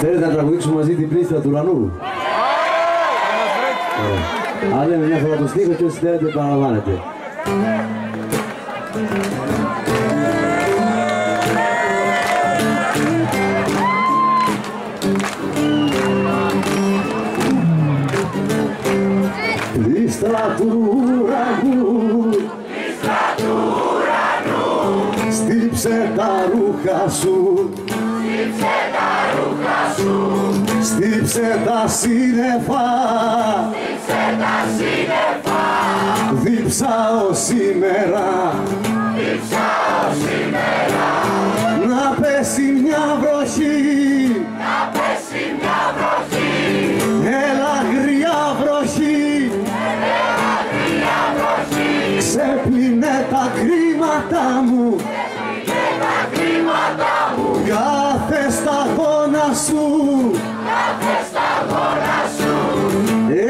Θέλετε να τραγουδήσουμε μαζί την πλήστρα του ουρανού; Ωραία. Αν λέμε μια φορά το στίχο και όσοι θέλετε παραλαμβάνετε. Πλήστρα του Στύψε τα ρούχα σου. Στύψε τα σύννεφα. Στύψε τα σύννεφα. Δίψαω σήμερα. Δίψαω σήμερα. Να πέσει μια βροχή. Να πέσει μια βροχή. Έλα γριά βροχή. Έλα γριά βροχή. Ξέπλυνε τα κρίματα μου σου. Κάθε σταγόνα σου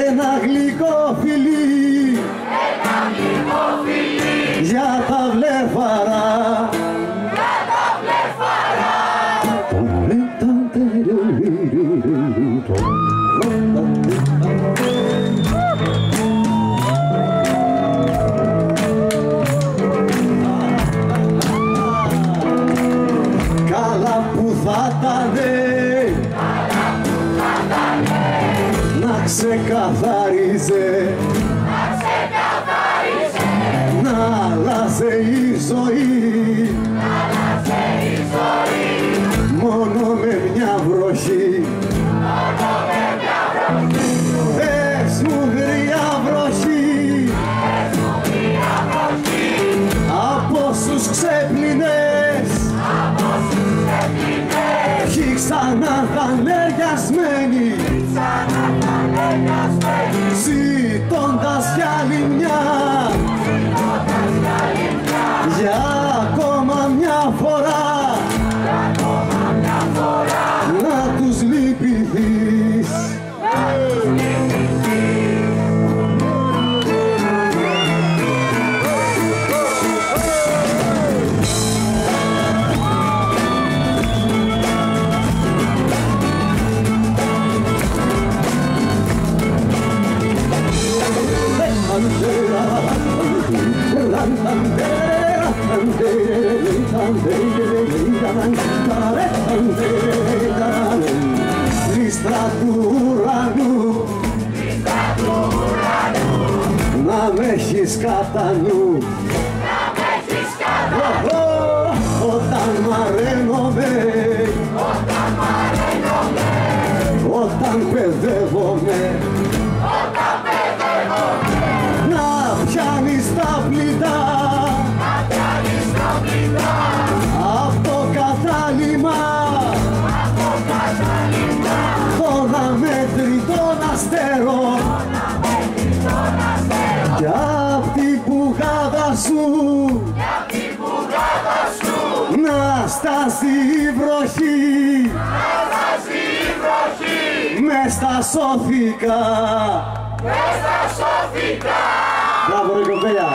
Ένα γλυκό φιλί. Ένα γλυκό φιλί Για τα βλέφαρα. Για τα βλέφαρα Καλά που θα ήτανε Να ξεκαθάριζε. Να άλλαζε η ζωή. Μόνο με μια βροχή. Πες μου γριά βροχή. Από όσους ξέπλυνες. Ποιοι ξανά χανέριασμένοι Λίστρα του ουρανού Να με έχεις κατά νου Ω, Όταν μαραίνομαι Όταν παιδεύομαι Να στάσει η βροχή. Μες στα σώθηκα. Μες στα σώθηκα. Μπράβο ρε κοπέλια